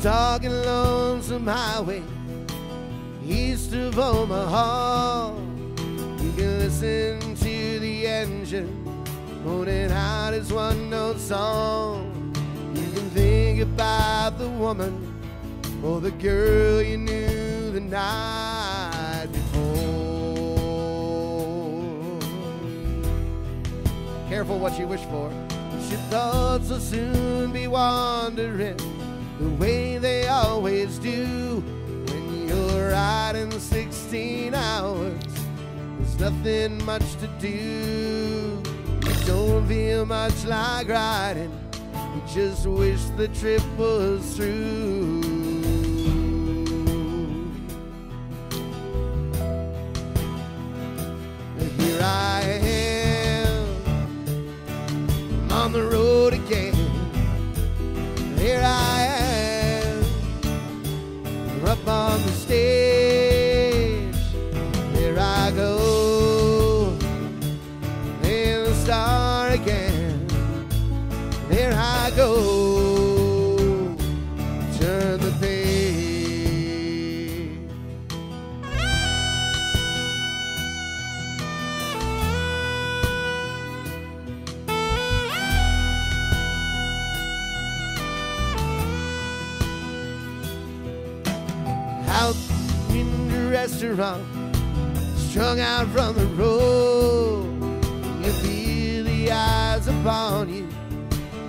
dark and lonesome highway east of Omaha. You can listen to the engine moaning out his one note song. You can think about the woman or the girl you knew the night before. Careful what you wish for. Your thoughts will soon be wandering the way they always do when you're riding 16 hours. There's nothing much to do. You don't feel much like riding. You just wish the trip was through. Here I am on the road again. Here I on the stage. I go the star again. Out in the restaurant, strung out from the road. You feel the eyes upon you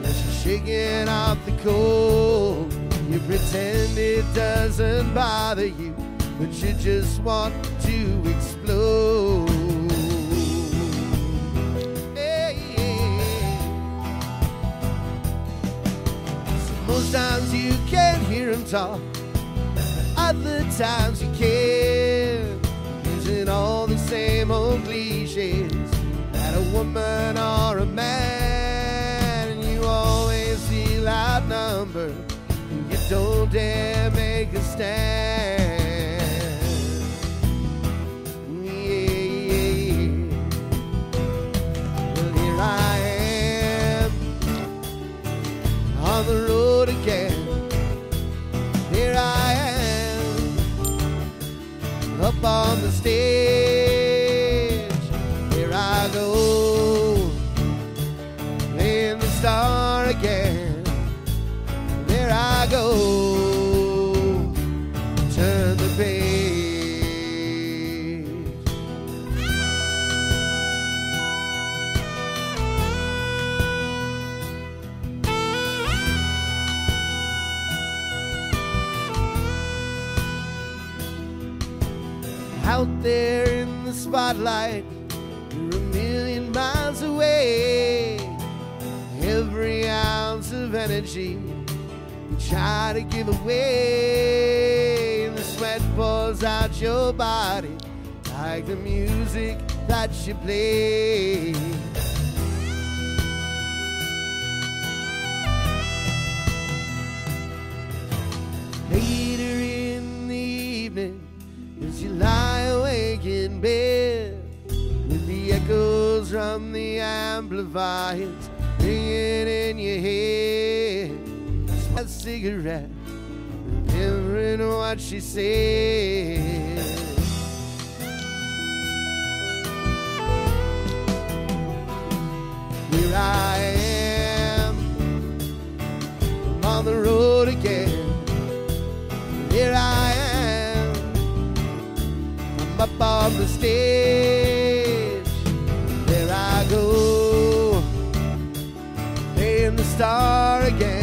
as you're shaking off the cold. You pretend it doesn't bother you, but you just want to explode. So most times you can't hear him talk other times you can. Using all the same old cliches that a woman or a man, and you always feel outnumbered. You don't dare make a stand. Up on the stage. Out there in the spotlight. You're a million miles away. Every ounce of energy you try to give away. The sweat pours out your body like the music that you play. From the amplifiers ringing in your head, a cigarette, remembering what she said. Here I am, I'm on the road again. Here I am, I'm up on the stage. Star again.